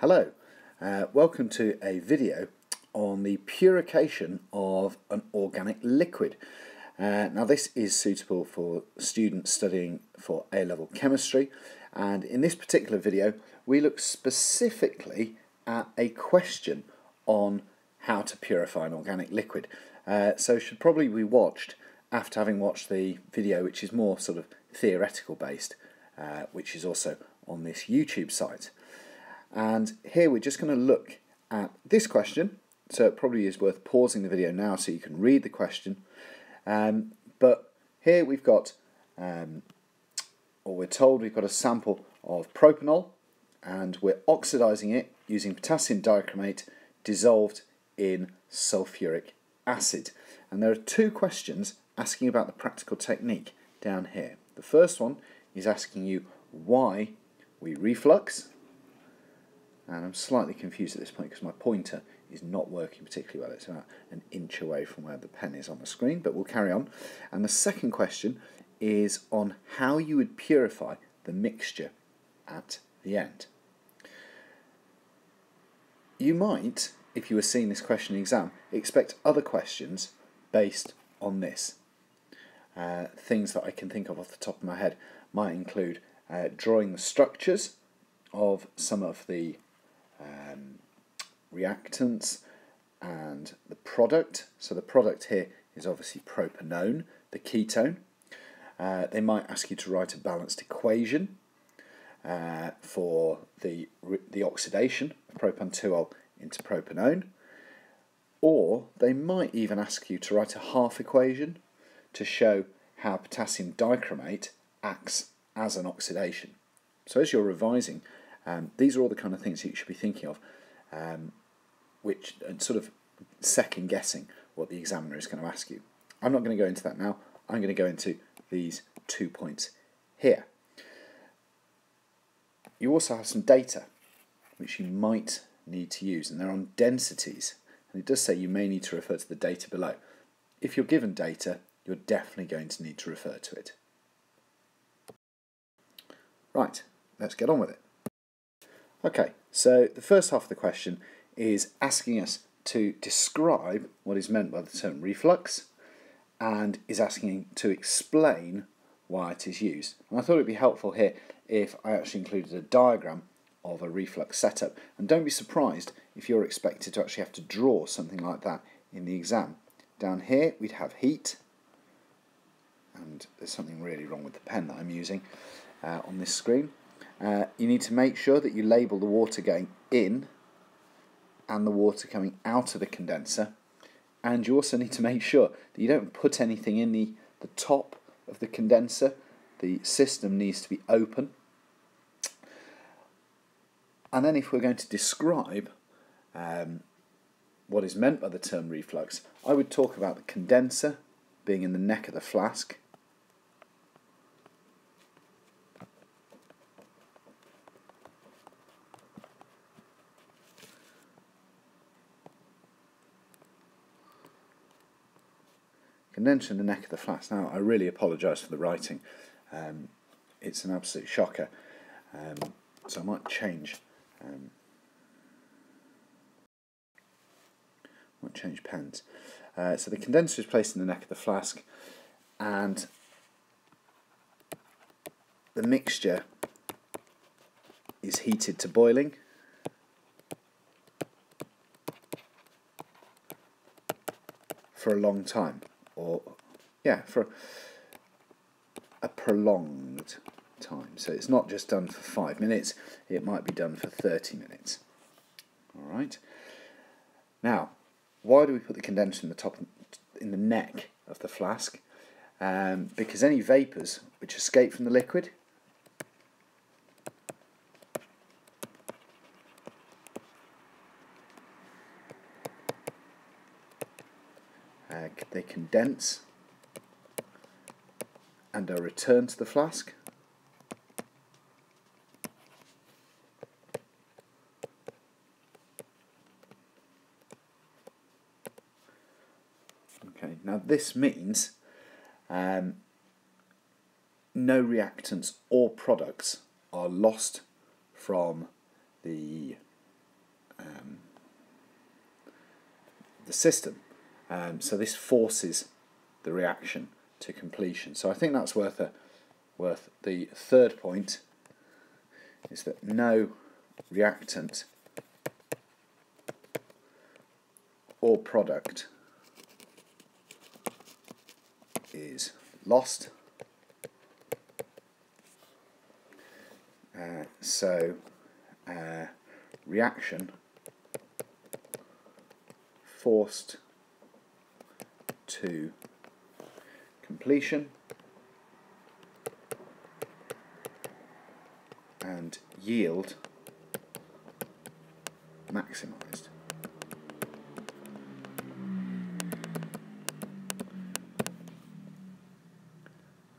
Hello, uh, welcome to a video on the purification of an organic liquid. Uh, now this is suitable for students studying for A-level chemistry and in this particular video we look specifically at a question on how to purify an organic liquid. Uh, so should probably be watched after having watched the video which is more sort of theoretical based, uh, which is also on this YouTube site. And here we're just going to look at this question. So it probably is worth pausing the video now so you can read the question. Um, but here we've got, um, or we're told we've got a sample of propanol and we're oxidizing it using potassium dichromate dissolved in sulfuric acid. And there are two questions asking about the practical technique down here. The first one is asking you why we reflux, and I'm slightly confused at this point because my pointer is not working particularly well. It's about an inch away from where the pen is on the screen, but we'll carry on. And the second question is on how you would purify the mixture at the end. You might, if you were seeing this question in exam, expect other questions based on this. Uh, things that I can think of off the top of my head might include uh, drawing the structures of some of the reactants and the product. So the product here is obviously propanone, the ketone. Uh, they might ask you to write a balanced equation uh, for the, the oxidation of propan-2-ol into propanone. Or they might even ask you to write a half equation to show how potassium dichromate acts as an oxidation. So as you're revising, um, these are all the kind of things that you should be thinking of, um, which and sort of second guessing what the examiner is going to ask you. I'm not going to go into that now. I'm going to go into these two points here. You also have some data which you might need to use, and they're on densities. And it does say you may need to refer to the data below. If you're given data, you're definitely going to need to refer to it. Right, let's get on with it. Okay, so the first half of the question is asking us to describe what is meant by the term reflux and is asking to explain why it is used. And I thought it would be helpful here if I actually included a diagram of a reflux setup. And don't be surprised if you're expected to actually have to draw something like that in the exam. Down here we'd have heat, and there's something really wrong with the pen that I'm using uh, on this screen. Uh, you need to make sure that you label the water going in and the water coming out of the condenser and you also need to make sure that you don't put anything in the, the top of the condenser. The system needs to be open. And then if we're going to describe um, what is meant by the term reflux, I would talk about the condenser being in the neck of the flask in the neck of the flask. Now, I really apologise for the writing. Um, it's an absolute shocker. Um, so I might change. Um, might change pens. Uh, so the condenser is placed in the neck of the flask, and the mixture is heated to boiling. for a long time or yeah, for a prolonged time. So it's not just done for five minutes, it might be done for 30 minutes. All right. Now, why do we put the condenser in the top, in the neck of the flask? Um, because any vapours which escape from the liquid Uh, they condense and are returned to the flask. Okay, now this means um, no reactants or products are lost from the um, the system. Um, so this forces the reaction to completion. So I think that's worth a worth the third point is that no reactant or product is lost. Uh, so uh, reaction forced to completion and yield maximized.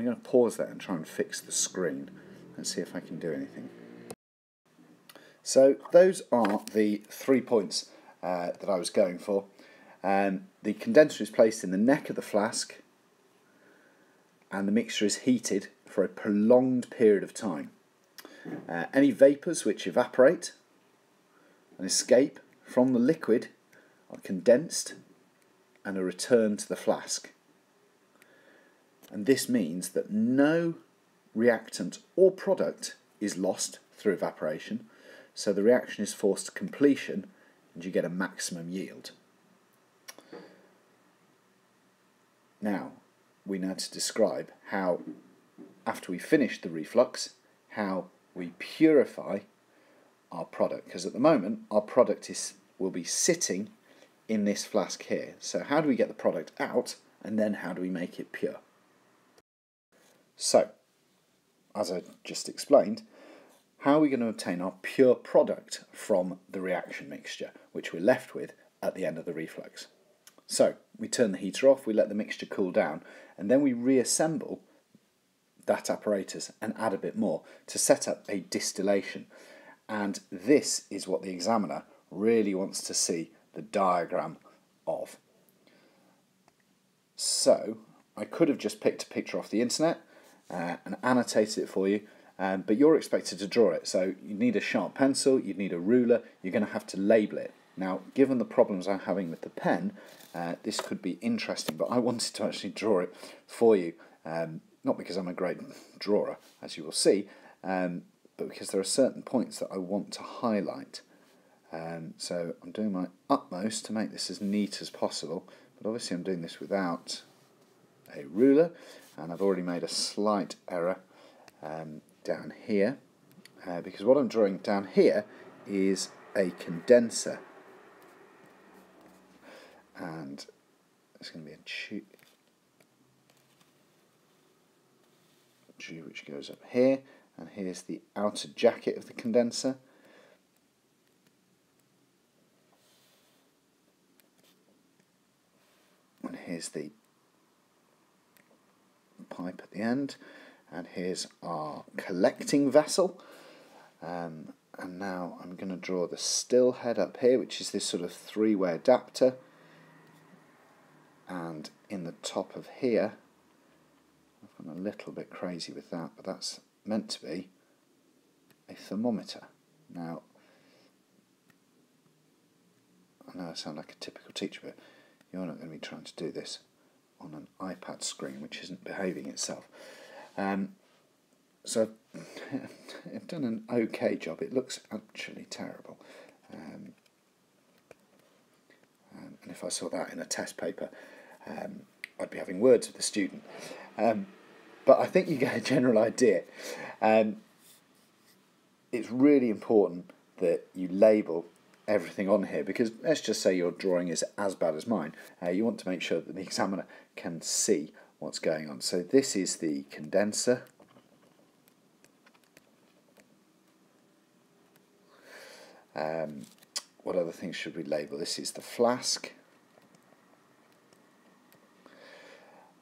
I'm going to pause that and try and fix the screen and see if I can do anything. So those are the three points uh, that I was going for. Um, the condenser is placed in the neck of the flask and the mixture is heated for a prolonged period of time. Uh, any vapours which evaporate and escape from the liquid are condensed and are returned to the flask. And this means that no reactant or product is lost through evaporation, so the reaction is forced to completion and you get a maximum yield. Now, we need to describe how, after we finish the reflux, how we purify our product. Because at the moment, our product is will be sitting in this flask here. So how do we get the product out, and then how do we make it pure? So, as I just explained, how are we going to obtain our pure product from the reaction mixture, which we're left with at the end of the reflux? So we turn the heater off, we let the mixture cool down, and then we reassemble that apparatus and add a bit more to set up a distillation. And this is what the examiner really wants to see the diagram of. So I could have just picked a picture off the internet uh, and annotated it for you, um, but you're expected to draw it. So you need a sharp pencil, you need a ruler, you're going to have to label it. Now, given the problems I'm having with the pen, uh, this could be interesting, but I wanted to actually draw it for you. Um, not because I'm a great drawer, as you will see, um, but because there are certain points that I want to highlight. Um, so I'm doing my utmost to make this as neat as possible, but obviously I'm doing this without a ruler, and I've already made a slight error um, down here, uh, because what I'm drawing down here is a condenser and it's going to be a tube which goes up here. And here's the outer jacket of the condenser. And here's the pipe at the end. And here's our collecting vessel. Um, and now I'm going to draw the still head up here which is this sort of three-way adapter and in the top of here I've gone a little bit crazy with that but that's meant to be a thermometer. Now I know I sound like a typical teacher but you're not going to be trying to do this on an iPad screen which isn't behaving itself. Um, so I've done an okay job. It looks actually terrible. Um, and if I saw that in a test paper um, I'd be having words with the student. Um, but I think you get a general idea. Um, it's really important that you label everything on here because let's just say your drawing is as bad as mine. Uh, you want to make sure that the examiner can see what's going on. So this is the condenser. Um, what other things should we label? This is the flask.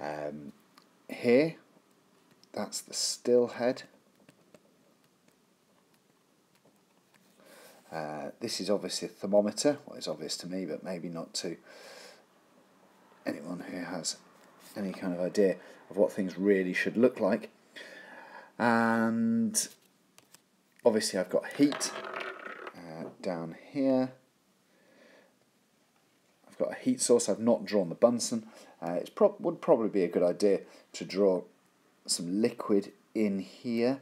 Um, here, that's the still head. Uh, this is obviously a thermometer, well it's obvious to me but maybe not to anyone who has any kind of idea of what things really should look like. And obviously I've got heat uh, down here. I've got a heat source. I've not drawn the Bunsen. Uh, it pro would probably be a good idea to draw some liquid in here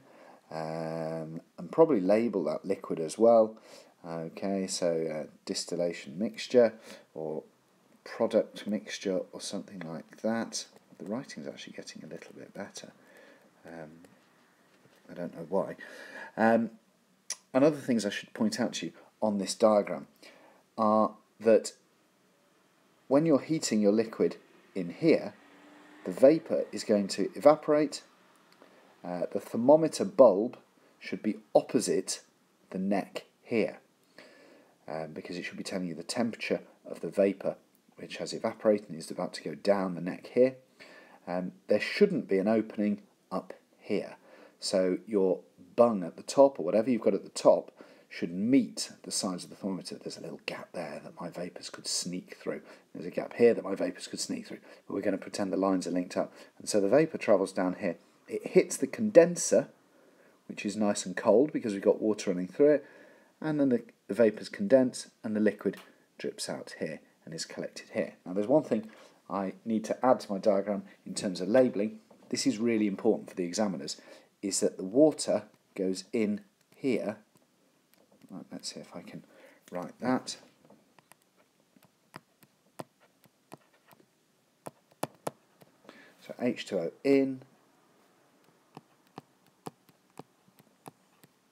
um, and probably label that liquid as well. Okay, so uh, distillation mixture or product mixture or something like that. The writing is actually getting a little bit better. Um, I don't know why. Um, and other things I should point out to you on this diagram are that when you're heating your liquid in here, the vapour is going to evaporate. Uh, the thermometer bulb should be opposite the neck here um, because it should be telling you the temperature of the vapour which has evaporated and is about to go down the neck here. Um, there shouldn't be an opening up here. So your bung at the top or whatever you've got at the top should meet the sides of the thermometer. There's a little gap there that my vapours could sneak through. There's a gap here that my vapours could sneak through. But we're going to pretend the lines are linked up. And so the vapour travels down here. It hits the condenser, which is nice and cold because we've got water running through it. And then the, the vapours condense and the liquid drips out here and is collected here. Now there's one thing I need to add to my diagram in terms of labelling. This is really important for the examiners, is that the water goes in here Right, let's see if I can write that. So H2O in,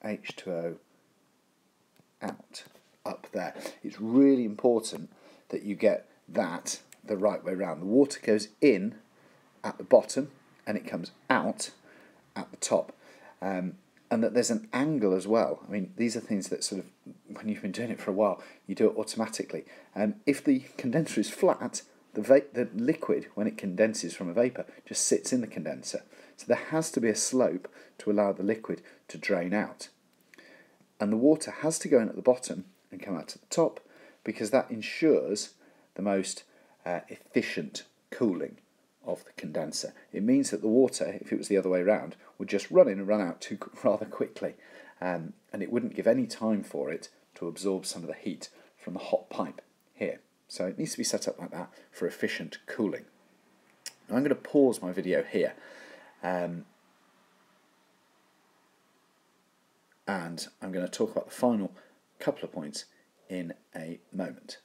H2O out, up there. It's really important that you get that the right way around. The water goes in at the bottom and it comes out at the top. Um, and that there's an angle as well. I mean, these are things that sort of, when you've been doing it for a while, you do it automatically. And um, if the condenser is flat, the, the liquid, when it condenses from a vapour, just sits in the condenser. So there has to be a slope to allow the liquid to drain out. And the water has to go in at the bottom and come out at the top because that ensures the most uh, efficient cooling of the condenser. It means that the water, if it was the other way around, would just run in and run out too rather quickly, um, and it wouldn't give any time for it to absorb some of the heat from the hot pipe here. So it needs to be set up like that for efficient cooling. Now I'm going to pause my video here. Um, and I'm going to talk about the final couple of points in a moment.